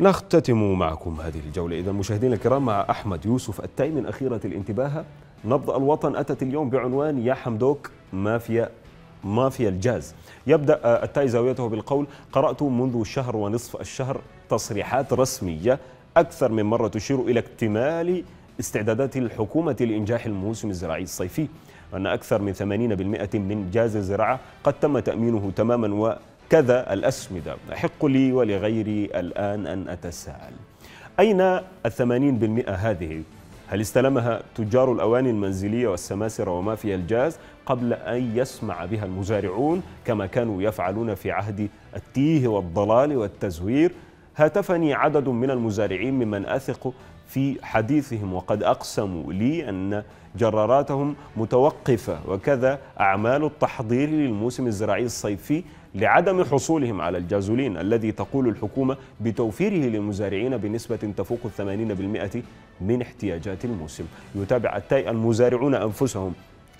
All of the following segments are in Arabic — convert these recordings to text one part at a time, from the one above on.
نختتم معكم هذه الجولة. إذا مشاهدينا الكرام مع أحمد يوسف التاي من أخيرة الانتباهة نبض الوطن أتت اليوم بعنوان يا حمدوك مافيا مافيا الجاز. يبدأ التاي زاويته بالقول قرأت منذ شهر ونصف الشهر تصريحات رسمية أكثر من مرة تشير إلى اكتمال استعدادات الحكومة لإنجاح الموسم الزراعي الصيفي وأن أكثر من 80% من جاز الزراعة قد تم تأمينه تماما وكذا الأسمدة. أحق لي ولغيري الآن أن أتساءل. أين الثمانين بالمئة هذه؟ هل استلمها تجار الأواني المنزلية والسماسرة ومافيا الجاز قبل أن يسمع بها المزارعون كما كانوا يفعلون في عهد التيه والضلال والتزوير؟ هاتفني عدد من المزارعين ممن أثق في حديثهم وقد أقسموا لي أن جراراتهم متوقفة وكذا أعمال التحضير للموسم الزراعي الصيفي لعدم حصولهم على الجازولين الذي تقول الحكومة بتوفيره للمزارعين بنسبة تفوق الثمانين بالمئة من احتياجات الموسم. يتابع التاي المزارعون أنفسهم.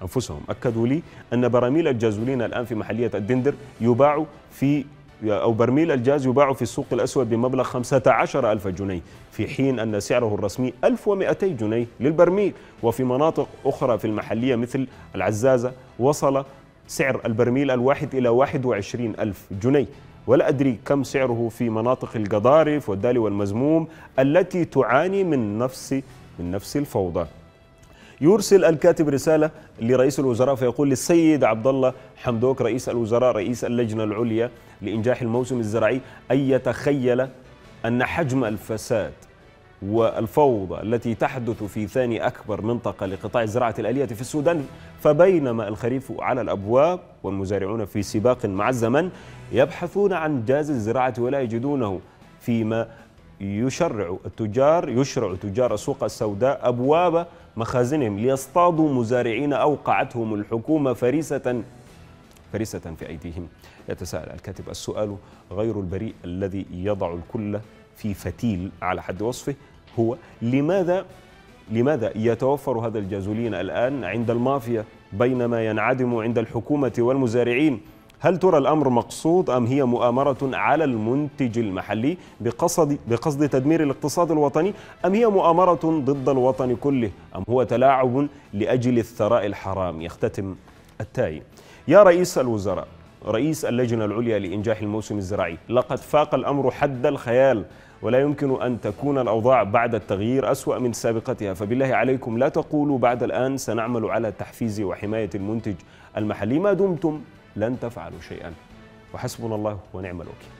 أنفسهم. أكدوا لي أن براميل الجازولين الآن في محلية الدندر يباع في أو برميل الجاز يباع في السوق الأسود بمبلغ 15 ألف جنيه في حين أن سعره الرسمي 1200 جنيه للبرميل. وفي مناطق أخرى في المحلية مثل العزازة وصل سعر البرميل الواحد إلى 21 ألف جنيه. ولا أدري كم سعره في مناطق القضارف والدالي والمزموم التي تعاني من نفس من نفس الفوضى. يرسل الكاتب رسالة لرئيس الوزراء فيقول للسيد عبد الله حمدوك رئيس الوزراء رئيس اللجنة العليا لإنجاح الموسم الزراعي أن يتخيل أن حجم الفساد والفوضى التي تحدث في ثاني أكبر منطقة لقطاع الزراعة الآلية في السودان فبينما الخريف على الأبواب والمزارعون في سباق مع الزمن يبحثون عن جاز الزراعة ولا يجدونه فيما يشرع التجار يشرع تجار السوق السوداء أبواب مخازنهم ليصطادوا مزارعين أوقعتهم الحكومة فريسة فريسة في أيديهم. يتساءل الكاتب السؤال غير البريء الذي يضع الكل في فتيل على حد وصفه هو لماذا لماذا يتوفر هذا الجازولين الآن عند المافيا بينما ينعدم عند الحكومة والمزارعين؟ هل ترى الأمر مقصود أم هي مؤامرة على المنتج المحلي بقصد, بقصد تدمير الاقتصاد الوطني؟ أم هي مؤامرة ضد الوطن كله؟ أم هو تلاعب لأجل الثراء الحرام؟ يختتم التاي. يا رئيس الوزراء رئيس اللجنة العليا لإنجاح الموسم الزراعي لقد فاق الأمر حد الخيال ولا يمكن أن تكون الأوضاع بعد التغيير أسوأ من سابقتها. فبالله عليكم لا تقولوا بعد الآن سنعمل على تحفيز وحماية المنتج المحلي. ما دمتم لن تفعلوا شيئا. وحسبنا الله ونعم الوكيل.